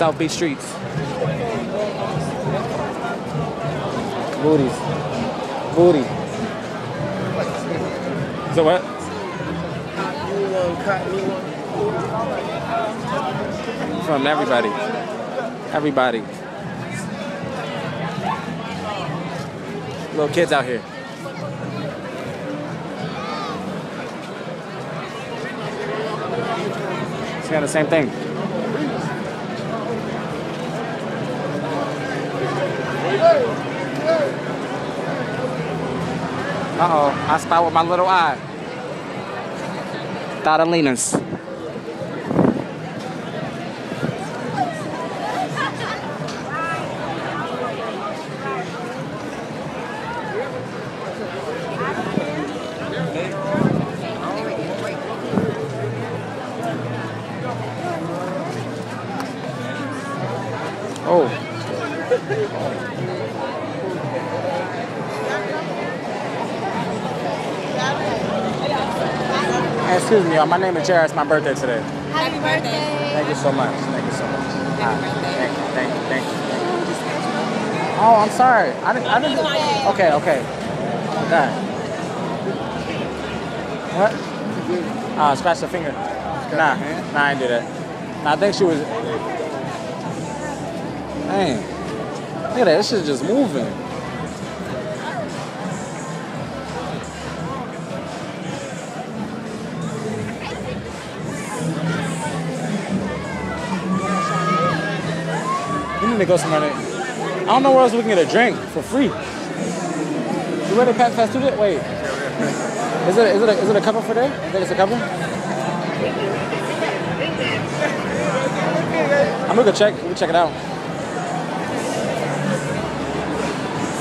South Beach streets. Booties. Booty. So what? From everybody. Everybody. Little kids out here. It's got the same thing. Uh-oh, I spot with my little eye. Thadalinas. Oh. Hey, excuse me, y'all. My name is Jared. It's my birthday today. Happy birthday. Thank you so much. Thank you so much. Happy birthday. Thank you, thank you, thank you. Oh, I'm sorry. I didn't. I didn't. Okay, okay. Okay. What? Uh, scratch the finger. Nah, nah, I didn't do that. Nah, I think she was. Dang. Look at that. This shit just moving. We need to go somewhere. I don't know where else we can get a drink for free. You ready to pass fast food? Wait. Is it is it a, is it a couple for there? I think it's a couple. I'm gonna go check. We check it out.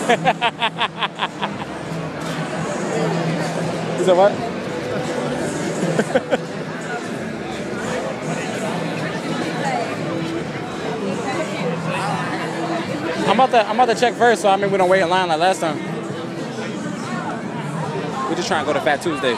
Is that what? I'm about to I'm about to check first, so I mean we don't wait in line like last time. We're just trying to go to Fat Tuesdays.